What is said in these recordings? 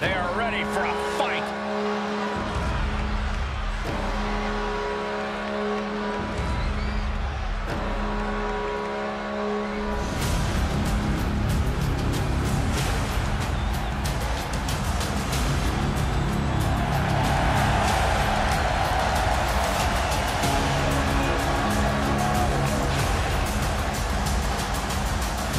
They are ready for a fight.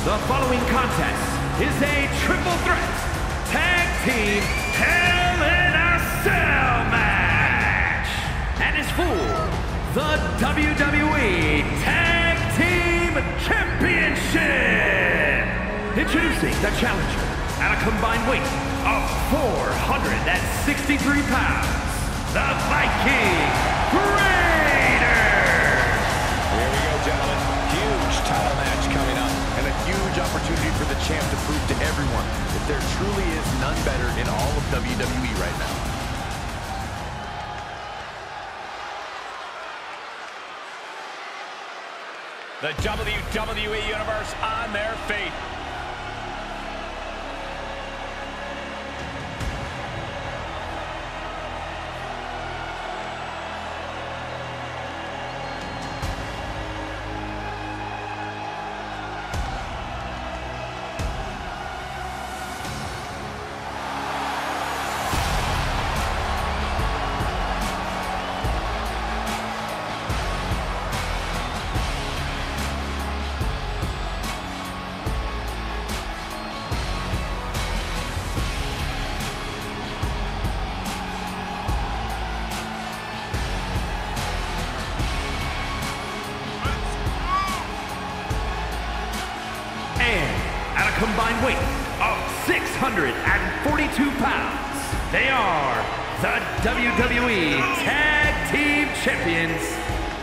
The following contest is a triple threat tag team Hell in a Cell match and is for the WWE Tag Team Championship. Introducing the challenger at a combined weight of 463 pounds, the Viking. Champ to prove to everyone that there truly is none better in all of WWE right now. The WWE Universe on their feet. Combined weight of 642 pounds, they are the WWE Tag Team Champions,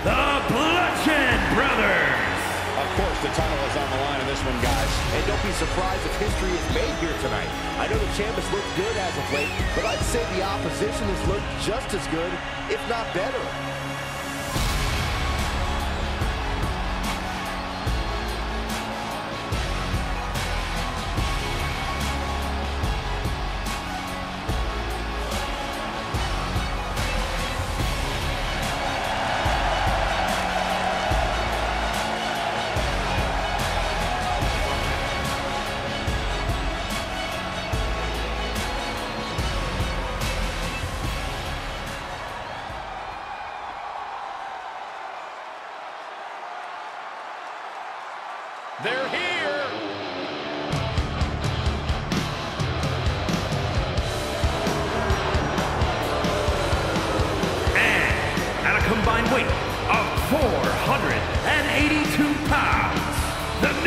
the Bludgeon Brothers. Of course, the title is on the line in this one, guys. And don't be surprised if history is made here tonight. I know the champ has looked good as of late, but I'd say the opposition has looked just as good, if not better.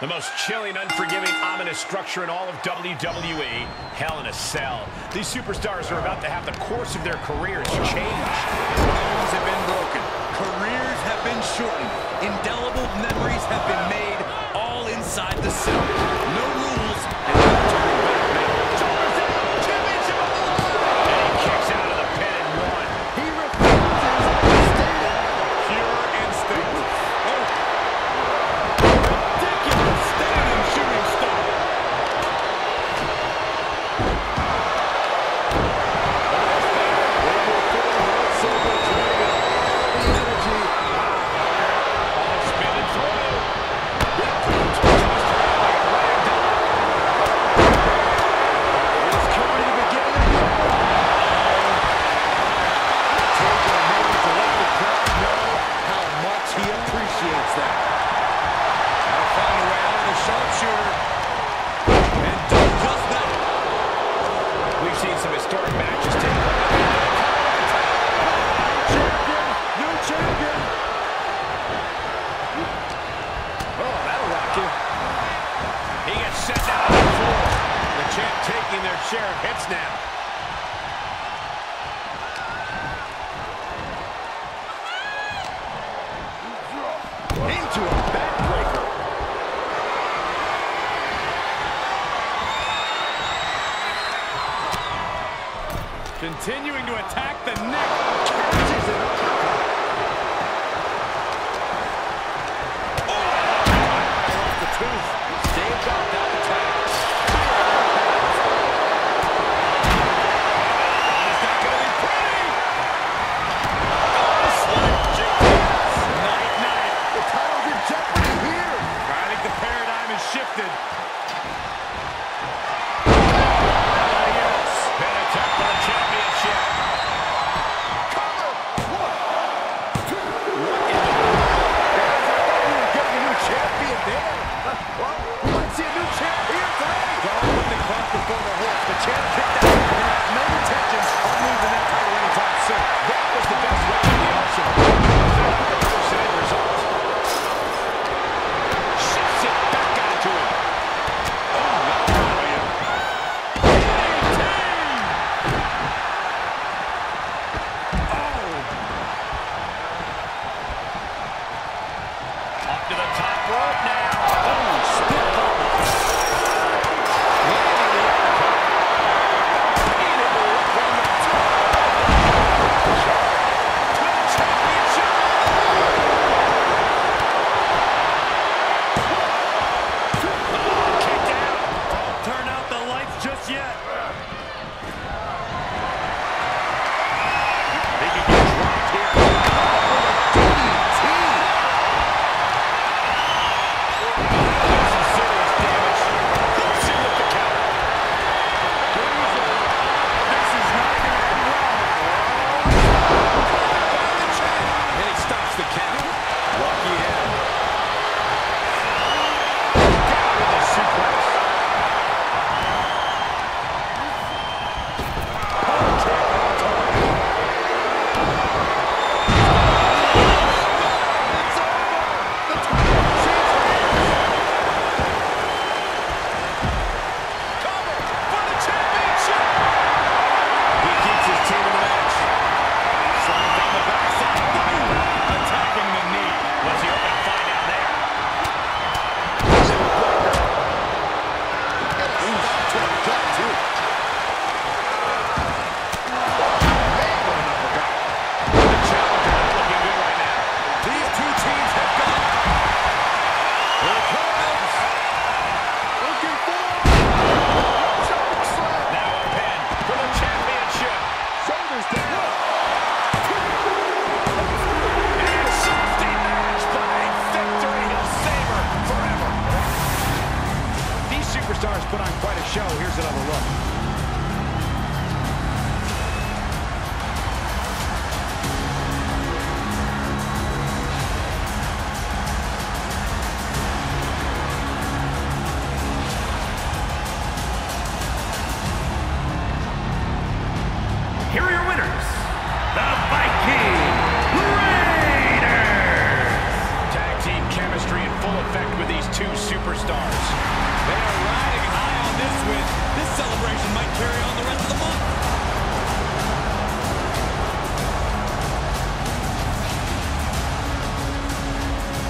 The most chilling, unforgiving, ominous structure in all of WWE, Hell in a Cell. These superstars are about to have the course of their careers change. Bones have been broken. Careers have been shortened. Indelible memories have been made, all inside the cell. No into a backbreaker. Continuing to attack the neck. Catches it.